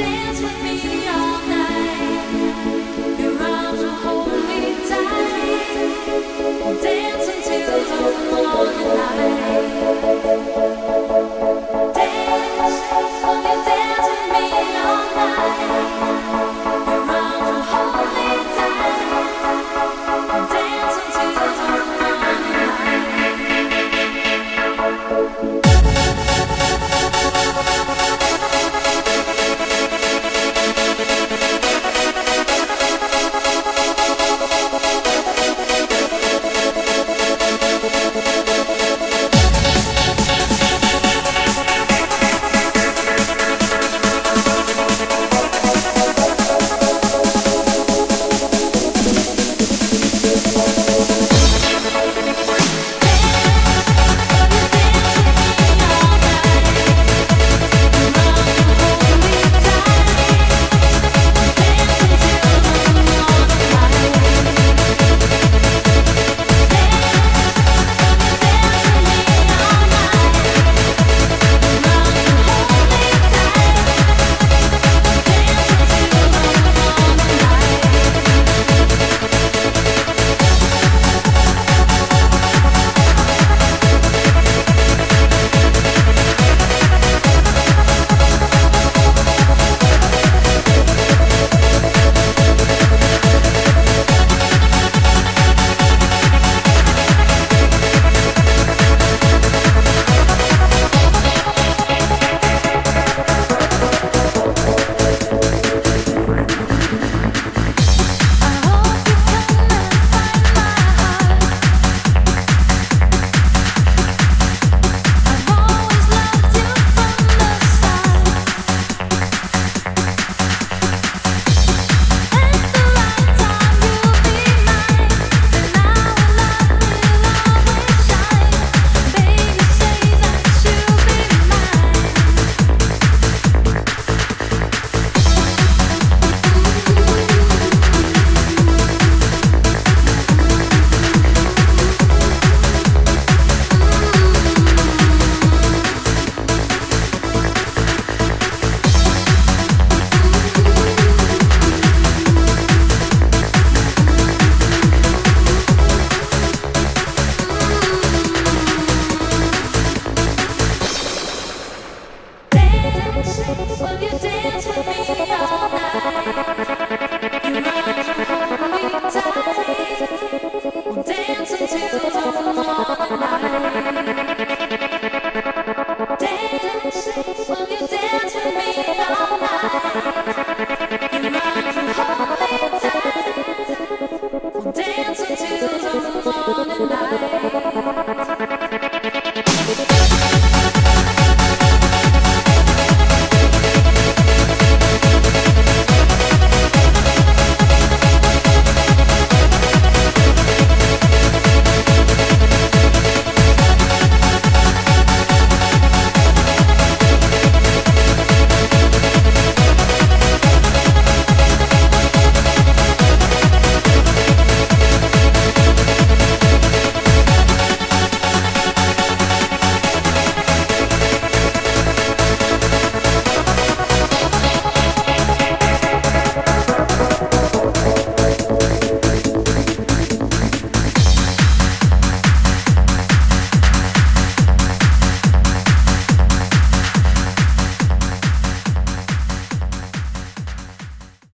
Dance with me all night?